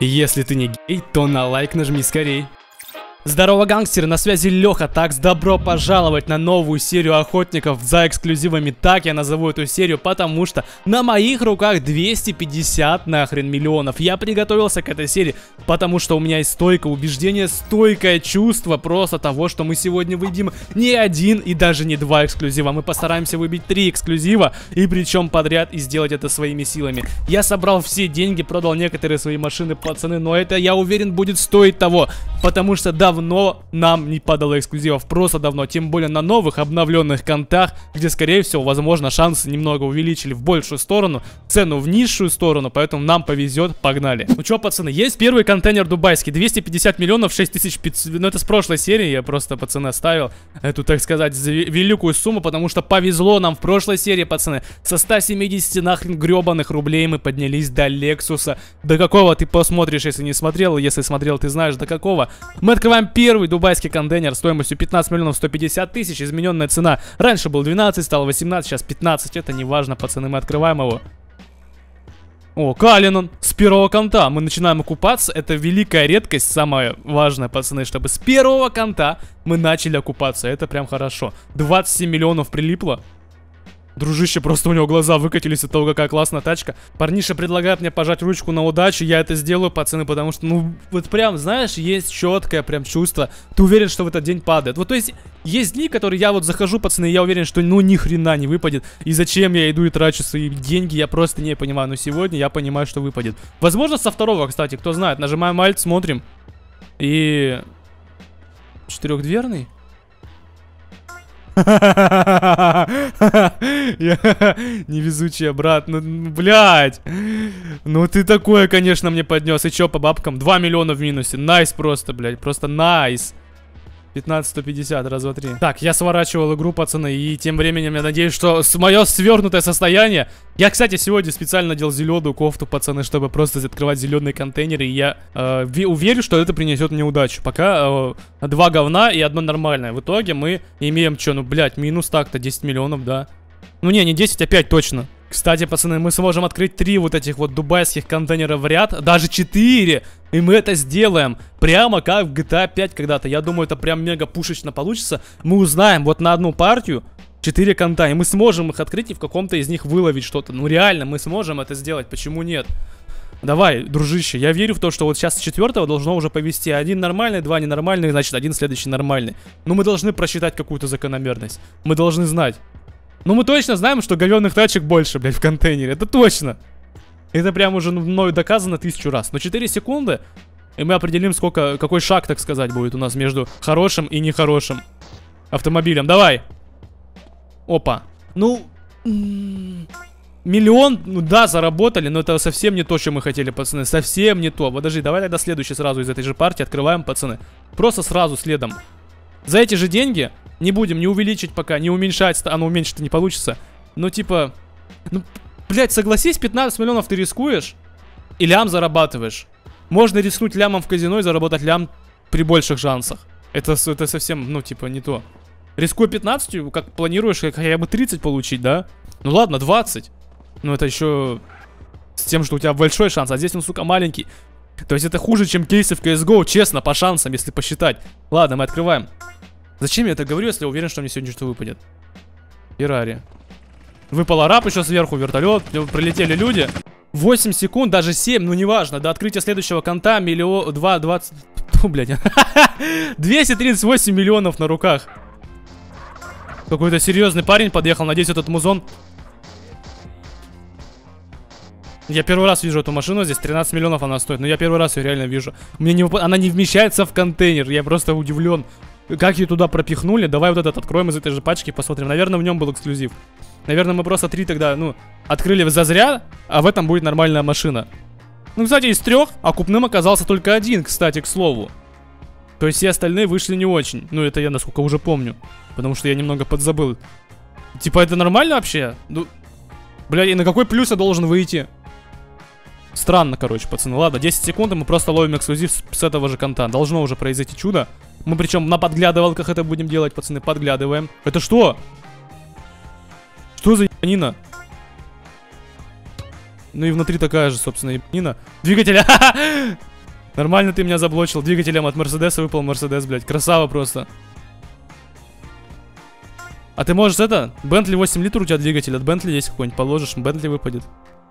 Если ты не гей, то на лайк нажми скорей. Здорово, гангстеры, на связи Леха Такс. Добро пожаловать на новую серию охотников за эксклюзивами. Так я назову эту серию, потому что на моих руках 250 нахрен миллионов. Я приготовился к этой серии, потому что у меня есть стойкое убеждение, стойкое чувство просто того, что мы сегодня выйдем не один и даже не два эксклюзива. Мы постараемся выбить три эксклюзива, и причем подряд, и сделать это своими силами. Я собрал все деньги, продал некоторые свои машины, пацаны, но это, я уверен, будет стоить того, потому что, да, давно нам не падало эксклюзивов, просто давно, тем более на новых обновленных контах, где, скорее всего, возможно, шансы немного увеличили в большую сторону, цену в низшую сторону, поэтому нам повезет, погнали. Ну что, пацаны, есть первый контейнер дубайский, 250 миллионов, 6500, ну это с прошлой серии, я просто, пацаны, оставил эту, так сказать, великую сумму, потому что повезло нам в прошлой серии, пацаны, со 170 нахрен гребаных рублей мы поднялись до Лексуса, до какого ты посмотришь, если не смотрел, если смотрел, ты знаешь, до какого. Мы открываем Открываем первый дубайский контейнер стоимостью 15 миллионов 150 тысяч. Измененная цена. Раньше был 12, стало 18, сейчас 15. Это не важно, пацаны, мы открываем его. О, Калинон с первого конта. Мы начинаем окупаться. Это великая редкость, самое важное, пацаны, чтобы с первого конта мы начали окупаться. Это прям хорошо. 27 миллионов прилипло. Дружище, просто у него глаза выкатились от того, какая классная тачка. Парниша предлагает мне пожать ручку на удачу, я это сделаю, пацаны, потому что, ну, вот прям, знаешь, есть четкое прям чувство. Ты уверен, что в этот день падает. Вот, то есть, есть дни, которые я вот захожу, пацаны, и я уверен, что, ну, ни хрена не выпадет. И зачем я иду и трачу свои деньги, я просто не понимаю. Но сегодня я понимаю, что выпадет. Возможно, со второго, кстати, кто знает. Нажимаем Alt, смотрим. И... Четырехдверный? Невезучий брат, ну, блядь. Ну ты такое, конечно, мне поднес. И чё по бабкам? 2 миллиона в минусе. Nice просто, блядь, просто nice. 15-150, раз, два, три. Так, я сворачивал игру, пацаны, и тем временем я надеюсь, что с мое свернутое состояние... Я, кстати, сегодня специально надел зеленую кофту, пацаны, чтобы просто открывать зеленые контейнеры, и я э, уверен, что это принесет мне удачу. Пока э, два говна и одно нормальное. В итоге мы имеем, что, ну, блядь, минус так-то 10 миллионов, да. Ну, не, не 10, а 5 точно. Кстати, пацаны, мы сможем открыть три вот этих вот дубайских контейнера в ряд, даже четыре, и мы это сделаем. Прямо как в GTA 5 когда-то. Я думаю, это прям мега пушечно получится. Мы узнаем вот на одну партию 4 конта, и мы сможем их открыть и в каком-то из них выловить что-то. Ну реально, мы сможем это сделать, почему нет? Давай, дружище, я верю в то, что вот сейчас с четвертого должно уже повести один нормальный, два ненормальных, значит один следующий нормальный. Но мы должны просчитать какую-то закономерность. Мы должны знать. Ну, мы точно знаем, что говенных тачек больше, блядь, в контейнере. Это точно. Это прям уже мною доказано тысячу раз. Но 4 секунды, и мы определим, сколько, какой шаг, так сказать, будет у нас между хорошим и нехорошим автомобилем. Давай. Опа. Ну, миллион, ну да, заработали, но это совсем не то, что мы хотели, пацаны. Совсем не то. Подожди, давай тогда следующий сразу из этой же партии открываем, пацаны. Просто сразу следом. За эти же деньги не будем не увеличить пока, не уменьшать. Оно уменьшить не получится. Ну, типа... Ну, блядь, согласись, 15 миллионов ты рискуешь и лям зарабатываешь. Можно рискнуть лямом в казино и заработать лям при больших шансах. Это, это совсем, ну, типа, не то. Рискуй 15, как планируешь, как хотя бы 30 получить, да? Ну ладно, 20. Но это еще с тем, что у тебя большой шанс, а здесь он, сука, маленький. То есть это хуже, чем кейсы в CSGO, честно, по шансам, если посчитать. Ладно, мы открываем. Зачем я это говорю, если я уверен, что мне сегодня что выпадет? Феррари. Выпал араб еще сверху, вертолет, прилетели люди. 8 секунд, даже 7, ну неважно. До открытия следующего конта миллион... 2, 20... Фу, блядь. 238 миллионов на руках. Какой-то серьезный парень подъехал. Надеюсь, этот музон... Я первый раз вижу эту машину, здесь 13 миллионов она стоит, но я первый раз ее реально вижу. Мне не, она не вмещается в контейнер, я просто удивлен. Как ее туда пропихнули? Давай вот этот откроем из этой же пачки посмотрим. Наверное, в нем был эксклюзив. Наверное, мы просто три тогда, ну, открыли зазря, а в этом будет нормальная машина. Ну, кстати, из трех окупным оказался только один, кстати, к слову. То есть все остальные вышли не очень. Ну, это я, насколько уже помню. Потому что я немного подзабыл. Типа, это нормально вообще? Ну, бля, и на какой плюс я должен выйти? Странно, короче, пацаны. Ладно, 10 секунд, и мы просто ловим эксклюзив с, с этого же конта. Должно уже произойти чудо. Мы причем на подглядывалках это будем делать, пацаны, подглядываем. Это что? Что за ебанина? Ну и внутри такая же, собственно, ебанина. Двигатель, Нормально ты меня заблочил. Двигателем от Мерседеса выпал Мерседес, блядь. Красава просто. А ты можешь это? Бентли 8 литров у тебя двигатель. От Бентли есть какой-нибудь положишь, Бентли выпадет.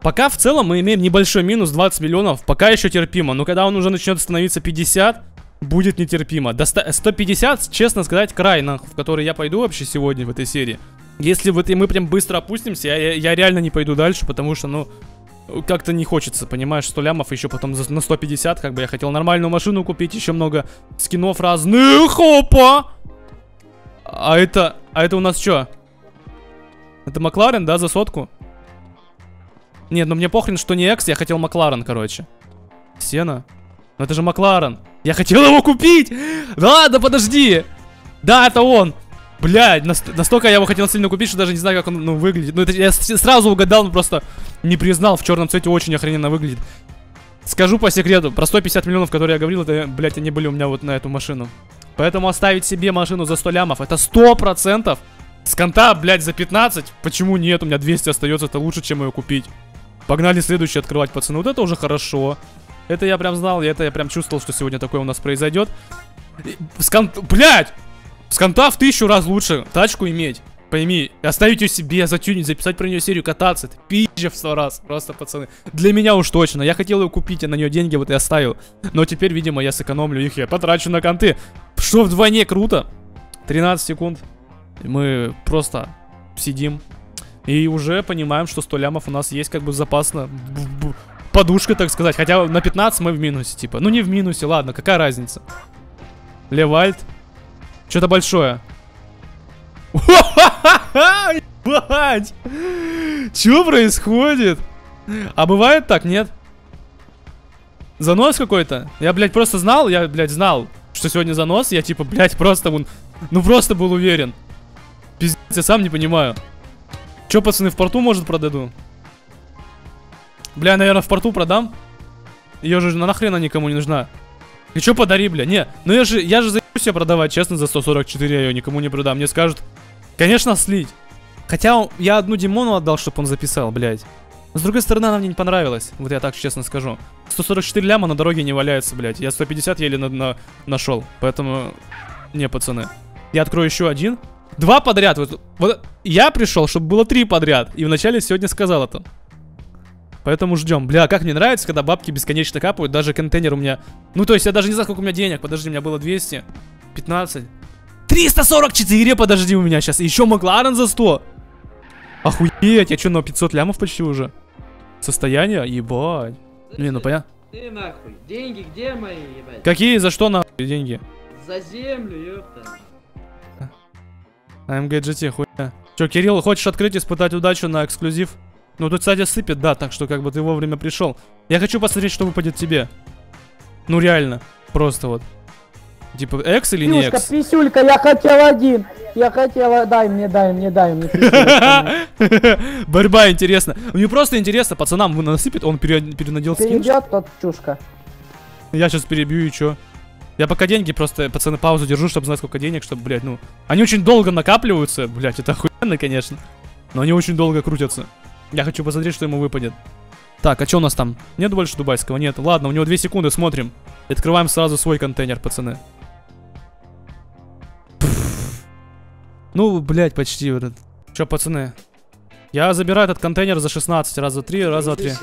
Пока в целом мы имеем небольшой минус 20 миллионов. Пока еще терпимо. Но когда он уже начнет становиться 50, будет нетерпимо. До 100, 150, честно сказать, край, на, в который я пойду вообще сегодня в этой серии. Если вот и мы прям быстро опустимся, я, я, я реально не пойду дальше, потому что, ну, как-то не хочется, понимаешь, 100 лямов еще потом за, на 150, как бы я хотел нормальную машину купить, еще много скинов разных, опа! А это, а это у нас что? Это Макларен, да, за сотку? Нет, ну мне похрен, что не X, я хотел Макларен, короче. Сена? Но это же Макларен. Я хотел его купить! Ладно, подожди! Да, это он! Блядь, настолько я его хотел сильно купить, что даже не знаю, как он ну, выглядит. Ну, это я сразу угадал, но просто не признал. В черном цвете очень охрененно выглядит. Скажу по секрету, про 150 миллионов, которые я говорил, это, блядь, они были у меня вот на эту машину. Поэтому оставить себе машину за 100 лямов, это 100%. С конта, блядь, за 15, почему нет? У меня 200 остается, это лучше, чем ее купить. Погнали следующий открывать, пацаны. Вот это уже хорошо. Это я прям знал, это я прям чувствовал, что сегодня такое у нас произойдет. С кон... Блядь! С конта в тысячу раз лучше тачку иметь. Пойми, оставить ее себе, затюнить, записать про нее серию, кататься. Это пизжа в сто раз, просто, пацаны. Для меня уж точно. Я хотел ее купить, я на нее деньги вот и оставил. Но теперь, видимо, я сэкономлю их, я потрачу на конты. Что вдвойне круто. 13 секунд. Мы просто сидим. И уже понимаем, что 100 лямов у нас есть как бы запасно. Подушка, так сказать. Хотя на 15 мы в минусе, типа. Ну не в минусе, ладно, какая разница. Левальд. Что-то большое. Ебать! Что происходит? А бывает так, нет? Занос какой-то? Я, блядь, просто знал, я, блядь, знал, что сегодня занос. Я, типа, блядь, просто, вон, ну просто был уверен. Пиздец, я сам не понимаю. Че, пацаны, в порту, может, продаю? Бля, наверное, в порту продам. Ее же нахрена никому не нужна. И что подари, бля? Не, ну я же, я же заебусь себе продавать, честно, за 144 я ее никому не продам. Мне скажут, конечно, слить. Хотя я одну Димону отдал, чтобы он записал, блядь. С другой стороны, она мне не понравилась. Вот я так честно скажу. 144 ляма на дороге не валяется, блядь. Я 150 еле на на нашел. Поэтому, не, пацаны. Я открою еще один. Два подряд. Вот, вот я пришел, чтобы было три подряд. И вначале сегодня сказал это. Поэтому ждем. Бля, как мне нравится, когда бабки бесконечно капают. Даже контейнер у меня... Ну, то есть я даже не знаю, сколько у меня денег. Подожди, у меня было 200. 15. 344, подожди, у меня сейчас. Еще Макларен за 100. Охуеть, я что, на 500 лямов почти уже? Состояние? Ебать. Не, ну понятно. Ты нахуй, деньги где мои, ебать? Какие, за что нахуй деньги? За землю, ёпта. AMG GT, хуйня. Че, Кирилл, хочешь открыть, испытать удачу на эксклюзив? Ну, тут, кстати, сыпет, да, так что как бы ты вовремя пришел. Я хочу посмотреть, что выпадет тебе. Ну, реально. Просто вот. Типа, X или не X? Писюлька, я хотел один. Я хотела, дай мне, дай мне, дай мне. Борьба интересна. Мне просто интересно, пацанам насыпет, он перенадел скин. Перейдет тот чушка. Я сейчас перебью и чё? Я пока деньги просто, пацаны, паузу держу, чтобы знать, сколько денег, чтобы, блядь, ну... Они очень долго накапливаются, блядь, это охуенно, конечно. Но они очень долго крутятся. Я хочу посмотреть, что ему выпадет. Так, а что у нас там? Нет больше дубайского? Нет. Ладно, у него 2 секунды, смотрим. Открываем сразу свой контейнер, пацаны. Ну, блядь, почти. Че, пацаны? Я забираю этот контейнер за 16, раз за 3, раз за 3.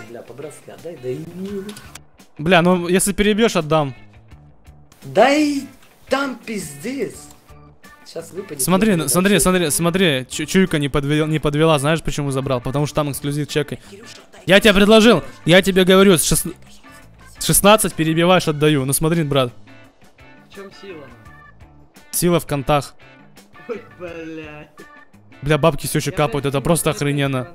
Бля, ну если перебьешь, отдам. Дай там пиздец. Сейчас выпадет. Смотри, смотри, смотри, смотри, чуйка не, подвел, не подвела, знаешь, почему забрал? Потому что там эксклюзив чекай. Я тебе предложил, я тебе говорю, с 16 перебиваешь, отдаю. Ну смотри, брат. В чем сила? Сила в контах. Ой, блядь. Бля, бабки все еще капают, это просто охрененно.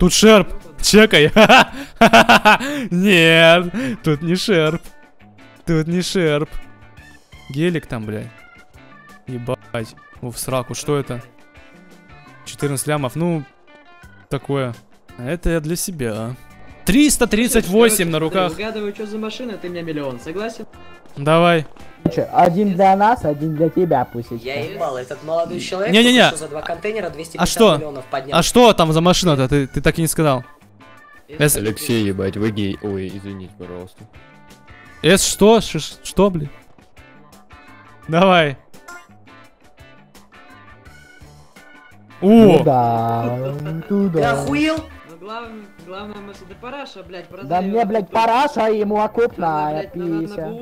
Тут шерп, чекай. Нет, тут не шерп. Тут не шерп. Гелик там, блядь. Ебать. В сраку, что это? 14 лямов, ну, такое. А это я для себя. 338 на руках. Угадываю, что за машина, ты мне миллион, согласен? Давай. Один для нас, один для тебя, пусть. Я ебал, этот молодой человек не, не, не. за два контейнера 250 а что? миллионов поднял. А что там за машина-то? Ты, ты так и не сказал. С- Алексей, ебать, вы гей. Ой, извините, пожалуйста. С что? Ш- что, блин? Давай. О! Туда, Ты туда. охуел? Ну главное, главная мысль, да параша, блядь, продай. Да мне, блядь, параша, ему на пися.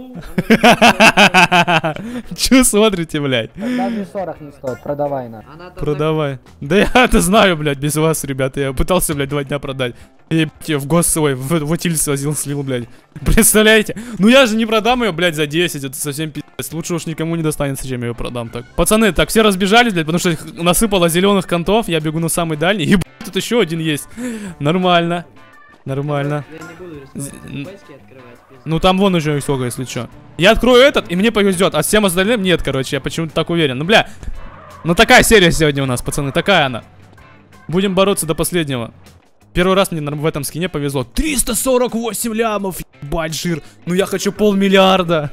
Че смотрите, блядь? Даже 40 не стоит, продавай на. Продавай. Да я это знаю, блядь, без вас, ребята. Я пытался, блядь, два дня продать. И в гос свой, в, в утиль свозил, слил, блядь. Представляете? Ну я же не продам ее, блядь, за 10, это совсем пиздец. Лучше уж никому не достанется, чем я ее продам так. Пацаны, так, все разбежались, блядь, потому что их насыпало зеленых контов. Я бегу на самый дальний. И, блядь, тут еще один есть. Нормально. Нормально. Ну там вон уже сколько, если что. Я открою этот, и мне повезет, а всем остальным нет, короче, я почему-то так уверен. Ну, бля, ну такая серия сегодня у нас, пацаны, такая она. Будем бороться до последнего. Первый раз мне в этом скине повезло. 348 лямов, ебать жир. Ну я хочу полмиллиарда.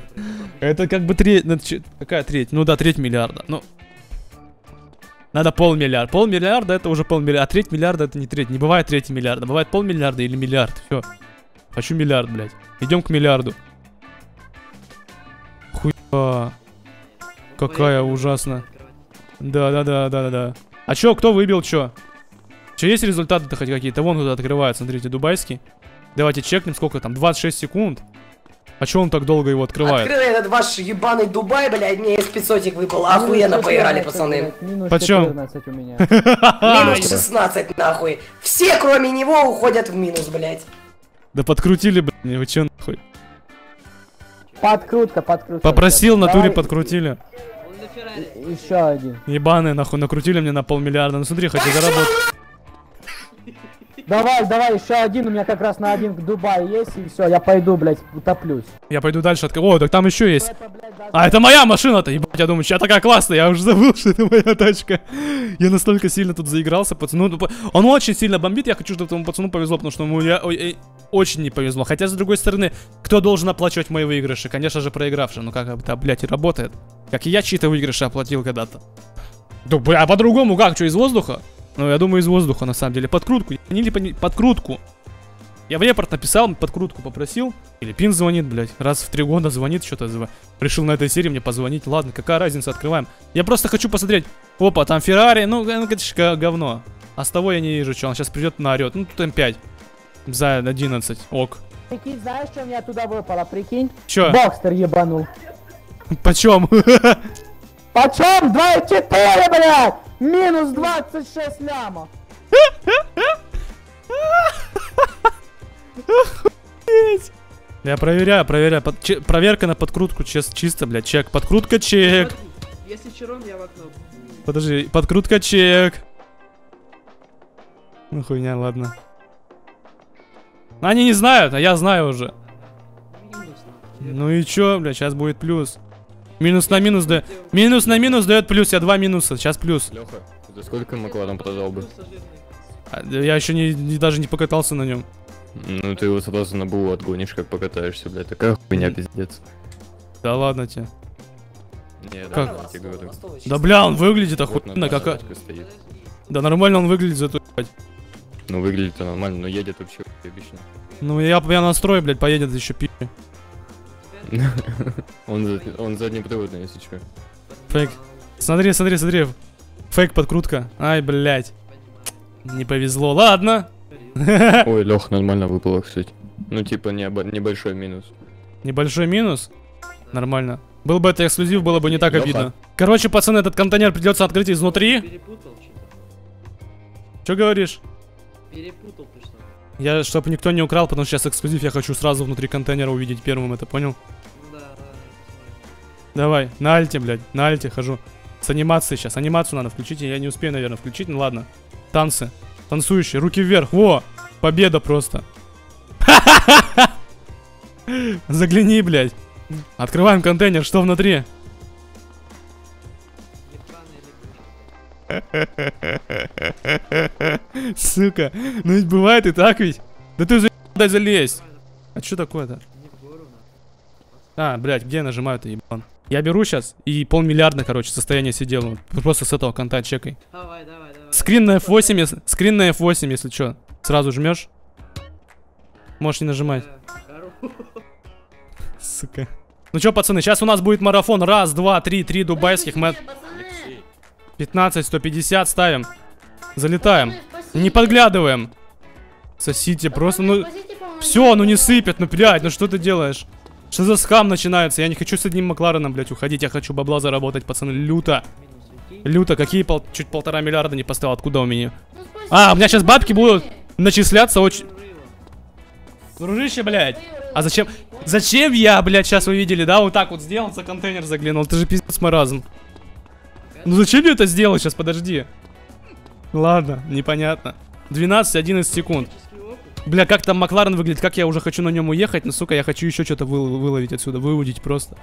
Это как бы треть, ну, какая треть? Ну да, треть миллиарда. Ну, надо полмиллиарда. Полмиллиарда это уже полмиллиарда, а треть миллиарда это не треть. Не бывает треть миллиарда, бывает полмиллиарда или миллиард. Все. Хочу миллиард, блядь. Идем к миллиарду. Хуя. Какая открывать. Да, да, да, да, да. А чё, кто выбил, чё? Чё, есть результаты-то хоть какие-то? Вон тут открывают, смотрите, дубайский. Давайте чекнем, сколько там, 26 секунд. А чё он так долго его открывает? Открыли этот ваш ебаный Дубай, блядь, мне из 500 выпал. Охуенно поиграли, 14, пацаны. блядь, Минус Почем? 14 у меня. Минус 16, нахуй. Все, кроме него, уходят в минус, блядь. Да подкрутили, блин, вы чё нахуй? Подкрутка, подкрутка. Попросил, в натуре Давай, подкрутили. На. Еще один. Ебаные, нахуй, накрутили мне на полмиллиарда. Ну смотри, хочу заработать. Давай, давай, еще один, у меня как раз на один к Дубаю есть, и все, я пойду, блядь, утоплюсь. Я пойду дальше от... О, так там еще есть. Это, блядь, даже- А, это моя машина-то, ебать, я думаю, я такая классная, я уже забыл, что это моя тачка. Я настолько сильно тут заигрался, пацану. ну, Он очень сильно бомбит, я хочу, чтобы этому пацану повезло, потому что ему я, эй, очень не повезло. Хотя, с другой стороны, кто должен оплачивать мои выигрыши? Конечно же, проигравший. Ну как это, блядь, и работает. Как и я чьи-то выигрыши оплатил когда-то. Да, бля, а по-другому как? Что, из воздуха? Ну, я думаю, из воздуха, на самом деле. Подкрутку. Не, пони- подкрутку. Я в репорт написал, подкрутку попросил. Или Пин звонит, блядь. Раз в три года звонит, что-то зв- решил на этой серии мне позвонить. Ладно, какая разница, открываем. Я просто хочу посмотреть. Опа, там Феррари. Ну, ну это ж га- говно. А с того я не вижу, что он сейчас придет на орет. Ну, тут М5. За 11. Ок. Прикинь, знаешь, что у меня туда выпало, прикинь? Чё? Бокстер ебанул. Почем? Почем? 2,4, блядь! Минус 26 лямов. Я проверяю, проверяю. Под- че- проверка на подкрутку чес- чисто, блядь. Чек. Подкрутка чек. Если черон, я в окно. Подожди, подкрутка чек. Ну хуйня, ладно. Они не знают, а я знаю уже. Минус. Ну и чё, бля, сейчас будет плюс. Минус на минус да. Минус на минус дает плюс, я два минуса, сейчас плюс. Леха, за сколько Макларен продал бы? А, Я еще не, не- даже не покатался на нем. Ну ты его сразу на БУ отгонишь, как покатаешься, блядь. Такая хуйня, пиздец. Да ладно тебе. Не, Как? да, я тебе говорю. Да бля, он выглядит Вот охуенно, нормально как... тачка стоит. Да нормально он выглядит зато, блядь. Ну выглядит нормально, но едет вообще обычно. Ну я, я настрою, блядь, поедет еще пи. Он, за- он заднеприводный, если что. Фейк. Смотри, смотри, смотри. Фейк подкрутка. Ай, блядь. Не повезло. Ладно. Ой, Лех, нормально выпало, кстати. Ну типа не небольшой минус. Небольшой минус. Нормально. Был бы это эксклюзив, было бы не так Лёха. обидно. Короче, пацаны, этот контейнер придется открыть изнутри. Перепутал что-то. Что говоришь? Перепутал ты что. Я, чтобы никто не украл, потому что сейчас эксклюзив, я хочу сразу внутри контейнера увидеть первым, это понял? Да, да, да, Давай, на альте, блядь, на альте хожу. С анимацией сейчас, анимацию надо включить, я не успею, наверное, включить, ну ладно. Танцы, танцующие, руки вверх, во, победа просто. Загляни, блядь. Открываем контейнер, что внутри? Сука, ну ведь бывает и так ведь. Да ты за залезь. А что такое-то? Не в гору, нахуй. А, блядь, где я нажимаю-то, ебан? Я беру сейчас и полмиллиарда, короче, состояние сидел. Просто с этого конта чекай. Давай, давай, давай. Скрин на F8, если, скрин на F8, если что. Сразу жмешь. Можешь не нажимать. Э. Сука. Ну чё, пацаны, сейчас у нас будет марафон. Раз, два, три, три дубайских. Мы Пацаны, 15, 150 ставим. Залетаем. Не подглядываем. Сосите просто, ну... Все, ну не сыпят, ну блядь, ну что ты делаешь? Что за скам начинается? Я не хочу с одним Маклареном, блядь, уходить. Я хочу бабла заработать, пацаны. Люто. Люто. Какие пол... чуть полтора миллиарда не поставил? Откуда у меня? Ну, А, у меня сейчас бабки будут начисляться очень... Дружище, блядь. А зачем? Зачем я, блядь, сейчас вы видели, да? Вот так вот сделал, за контейнер заглянул. Ты же пиздец маразм. Ну зачем я это сделал сейчас? Подожди. Ладно, непонятно. 12, 11 секунд. Бля, как там Макларен выглядит, как я уже хочу на нем уехать, но, сука, я хочу еще что-то вы- выловить отсюда, выудить просто.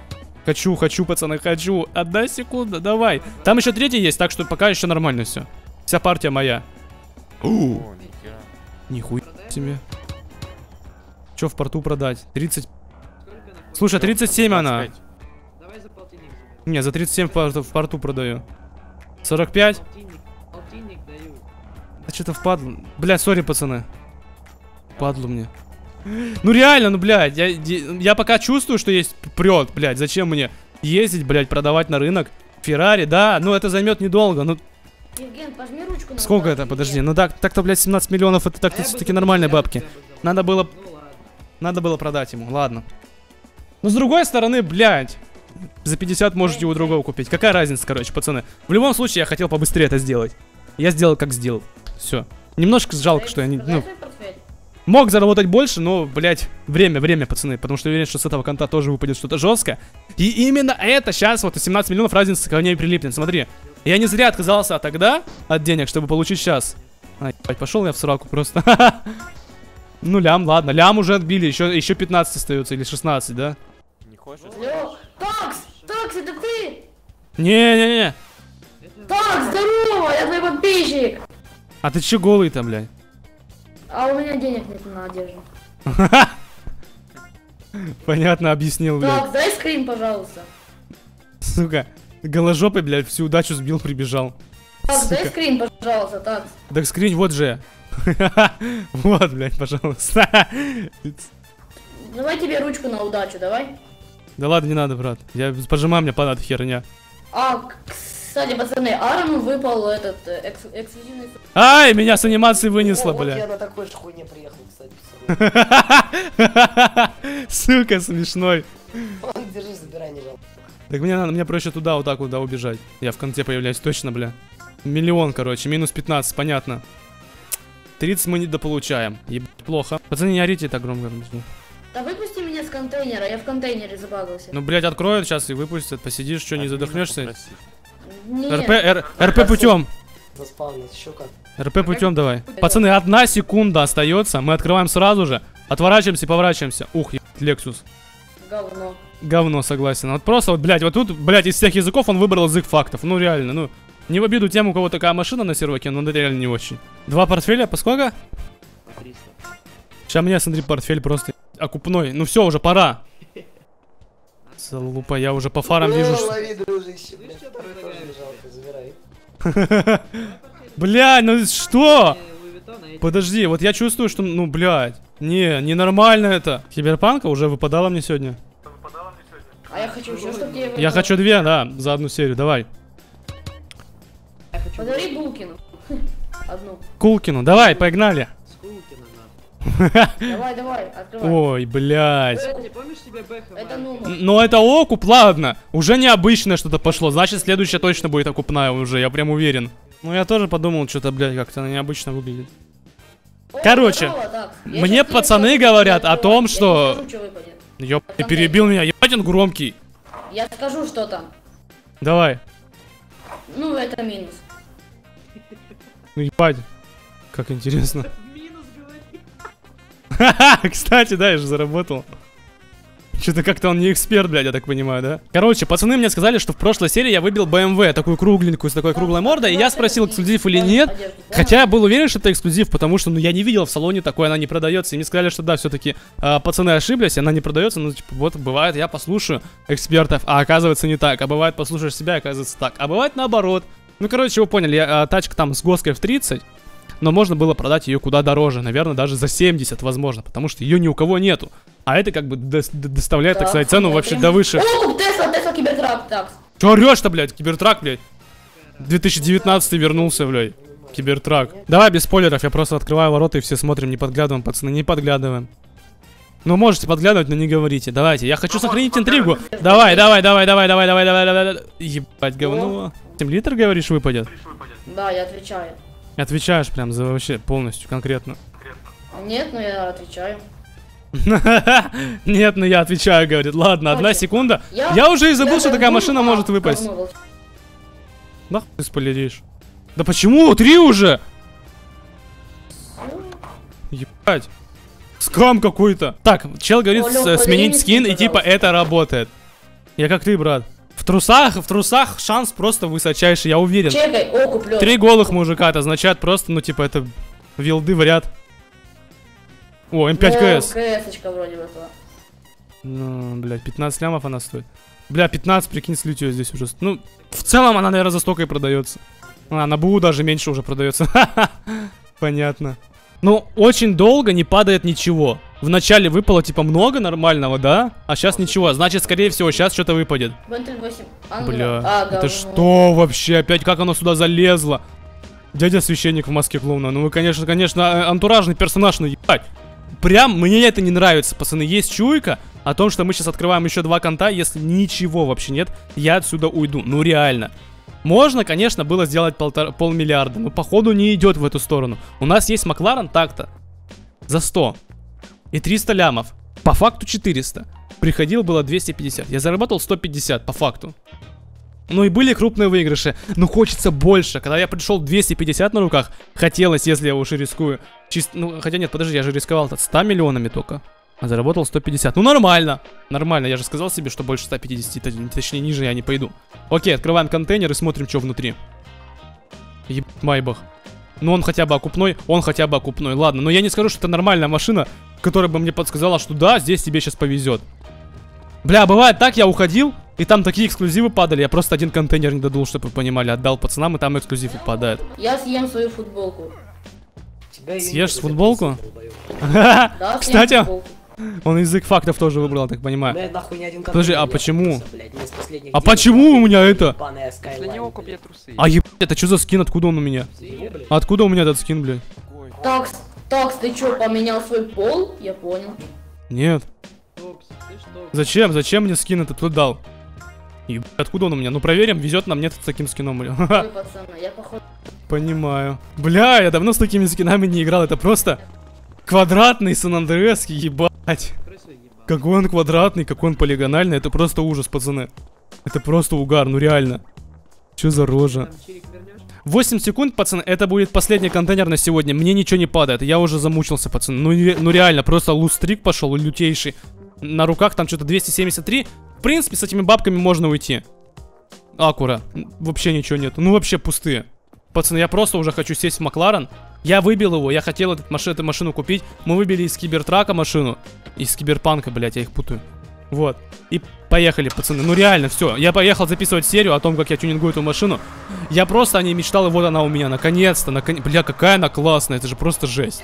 Хочу, хочу, пацаны, хочу. Одна секунда, давай. Там еще третий есть, так что пока еще нормально все. Вся партия моя. У, Нихуя себе. Че в порту продать? 30... Сколько на Слушай, 37 она. Давай за полтинник заберу. Не, за 37 в порту, в порту продаю. 45? Полтинник. Полтинник даю. Да что-то впадло. Бля, сори, пацаны. Падло мне. Ну реально, ну, блядь, я, я, пока чувствую, что есть прет, блядь. Зачем мне ездить, блядь, продавать на рынок? Феррари, да, ну это займет недолго. Ну, Евген, пожми ручку на сколько это? Подожди, ну так, так-то, блядь, 17 миллионов, это А так-то бы все-таки нормальные 50 бабки. Надо было, Ну надо было продать ему, ладно. Но с другой стороны, блядь, за 50 можете у другого купить. Какая разница, короче, пацаны. В любом случае, я хотел побыстрее это сделать. Я сделал, как сделал. Все. Немножко жалко, что я не... Ну. Мог заработать больше, но, блядь, время, время, пацаны. Потому что уверен, что с этого конта тоже выпадет что-то жесткое. И именно это сейчас, вот 17 миллионов разница ко мне прилипнет. Смотри, я не зря отказался тогда от денег, чтобы получить сейчас. Ай, ебать, пошел я в сраку просто. Ну, лям, ладно. Лям уже отбили, еще, еще 15 остается, или 16, да? Не хочешь? Такс, Такс, это ты? Не-не-не. Так, здорово, я твой подписчик. А ты че голый там, блядь? А у меня денег нет на одежду. Понятно объяснил, блядь. Так, дай скрин, пожалуйста. Сука. Голожопый, блядь, всю удачу сбил, прибежал. Так, дай Сука. скрин, пожалуйста, так. Так скринь, вот же. Вот, блядь, пожалуйста. Давай тебе ручку на удачу, давай. Да ладно, не надо, брат. Я пожимаю, мне падает херня. А, кстати, пацаны, Аарону выпал этот э, экс- эксклюзивный... Ай, меня с анимации вынесло, О, вот я бля. на такой же хуйне приехал, кстати. Сука, смешной. Ладно, Держи, забирай, не жалко. Так мне надо, мне проще туда, вот так вот, да, убежать. Я в конце появляюсь, точно, бля. Миллион, короче, минус 15, понятно. 30 мы не дополучаем. Ебать, плохо. Пацаны, не орите так громко. Да выпусти меня с контейнера, я в контейнере забагался. Ну, блядь, откроют сейчас и выпустят. Посидишь, что, не задохнешься? Нет. РП, Р- РП путем. Заспавнить, еще как. РП путем давай. Пацаны, одна секунда остается. Мы открываем сразу же. Отворачиваемся и поворачиваемся. Ух, ебать, Лексус. Говно. Говно, согласен. Вот просто вот, блядь, вот тут, блядь, из всех языков он выбрал язык фактов. Ну, реально, ну. Не в обиду тем, у кого такая машина на серваке, но это реально не очень. Два портфеля, по сколько? 300. Сейчас мне, смотри, портфель просто окупной. Ну все, уже пора. Залупа, я уже по фарам вижу, что... лови, дружище. Бля, ну что? Подожди, вот я чувствую, что, ну, блядь. Не, ненормально это. Киберпанка уже выпадала мне сегодня. А я хочу еще, чтобы тебе Я хочу две, да, за одну серию, давай. Подари Булкину. Одну. Кулкину, давай, погнали. Скулкина, нахуй. Давай, давай, открывай. Ой, блядь. Это ну. Но это окуп, ладно. Уже необычное что-то пошло. Значит, следующая точно будет окупная уже, я прям уверен. Ну, я тоже подумал, что-то, блядь, как-то она необычно выглядит. Короче, мне пацаны говорят о том, что- Я тебе скажу, что выпадет. Ёп, ты перебил меня, ебать он громкий. Я скажу, что там. Давай. Ну, это минус. Ну, ебать. Как интересно. Кстати, да, я же заработал. Что-то как-то он не эксперт, блядь, я так понимаю, да? Короче, пацаны мне сказали, что в прошлой серии я выбил BMW, такую кругленькую, с такой круглой мордой, и я спросил, эксклюзив или нет. Хотя я был уверен, что это эксклюзив, потому что, ну, я не видел в салоне такой, она не продается. И мне сказали, что да, все-таки пацаны ошиблись, она не продается. Ну, типа, вот бывает, я послушаю экспертов, а оказывается не так. А бывает, послушаешь себя, оказывается так. А бывает наоборот. Ну, короче, вы поняли, я, а, тачка там с гоской в 30 но можно было продать ее куда дороже, наверное, даже за 70, возможно, потому что ее ни у кого нету. А это как бы до доставляет, так, так сказать, цену вообще до выше. О, Tesla, Tesla, Cybertruck, так. Че орешь-то, блядь, Cybertruck, блядь? 2019 вернулся, блядь. Cybertruck. Давай без спойлеров, я просто открываю ворота и все смотрим, не подглядываем, пацаны, не подглядываем. Ну, можете подглядывать, но не говорите. Давайте, я хочу а, сохранить интригу. Давай, давай, давай, давай, давай, давай, давай, давай. Ебать, говно. Ну. 7 литр, говоришь, выпадет? Да, я отвечаю. Отвечаешь прям за вообще полностью, конкретно. Нет, но я отвечаю. Нет, ну я отвечаю, говорит. Ладно, одна секунда. Я- уже и забыл, что такая машина а, может выпасть. Нахуй ты спойлеришь? Да почему? Три уже! Ебать. Скам какой-то. Так, чел говорит О, Лёх, сменить скин, и типа это работает. Я как ты, брат. В трусах, в трусах шанс просто высочайший, я уверен. Чекай, о, куплю. Три голых мужика, это означает просто, ну типа это вилды в ряд. О, М5 КС. КС-очка вроде бы была. Ну, блядь, 15 лямов она стоит. Бля, 15, прикинь, с лютью здесь уже. Ну, в целом она, наверное, за столько и продается. А, на БУ даже меньше уже продается. Понятно. Ну, очень долго не падает ничего. Вначале выпало, типа, много нормального, да? А сейчас ничего. Значит, скорее всего, сейчас что-то выпадет. Бентель 8. Ангела. Бля, А, это что вообще? Опять как оно сюда залезло? Дядя священник в маске клоуна. Ну вы, конечно, конечно, э, антуражный персонаж, ну ебать. Прям мне это не нравится, пацаны. Есть чуйка о том, что мы сейчас открываем еще два конта. Если ничего вообще нет, я отсюда уйду. Ну реально. Можно, конечно, было сделать полтора, полмиллиарда, но походу не идет в эту сторону. У нас есть Макларен так-то. За 100. И 300 лямов. По факту 400. Приходил было 250. Я заработал 150 по факту. Ну и были крупные выигрыши. Но хочется больше. Когда я пришел 250 на руках, хотелось, если я уж и рискую. Чисто, ну, хотя нет, подожди, я же рисковал 100 миллионами только. А заработал 150. Ну нормально. Нормально, я же сказал себе, что больше 150, т- точнее ниже я не пойду. Окей, открываем контейнер и смотрим, что внутри. Еб... Майбах. Ну он хотя бы окупной, он хотя бы окупной. Ладно, но я не скажу, что это нормальная машина, которая бы мне подсказала, что да, здесь тебе сейчас повезет. Бля, бывает так, я уходил, и там такие эксклюзивы падали. Я просто один контейнер не додул, чтобы вы понимали. Отдал пацанам, и там эксклюзив выпадает. Я съем свою футболку. Съешь футболку? Да, Кстати, футболку. он язык фактов тоже выбрал, так понимаю. Бля, нахуй ни один Подожди, а почему? А почему у меня это? ебаная Для Skyline, него блядь. купи трусы. А ебать, это что за скин? Откуда он у меня? Откуда у меня этот скин, блядь? Такс, такс, ты чё, поменял свой пол? Я понял. Нет. Что? Зачем? Зачем мне скин этот кто дал? Ебать, откуда он у меня? Ну проверим, везет нам нет с таким скином. Ой, пацаны, я походу... Понимаю. Бля, я давно с такими скинами не играл. Это просто квадратный Сан-Андреаский, ебать. Ебал. Какой он квадратный, какой он полигональный. Это просто ужас, пацаны. Это просто угар, ну реально. Че за рожа? Там чирик вернешь? 8 секунд, пацаны, это будет последний контейнер на сегодня. Мне ничего не падает, я уже замучился, пацаны. Ну, ре- ну реально, просто лустрик пошел, лютейший. На руках там что-то 273. В принципе, с этими бабками можно уйти. Акура. Вообще ничего нет. Ну, вообще пустые. Пацаны, я просто уже хочу сесть в Макларен. Я выбил его, я хотел этот маш- эту машину купить. Мы выбили из Кибертрака машину. Из Киберпанка, блять, я их путаю. Вот. И поехали, пацаны. Ну реально, все. Я поехал записывать серию о том, как я тюнингую эту машину. Я просто о ней мечтал, и вот она у меня. Наконец-то. Након... Бля, какая она классная. Это же просто жесть.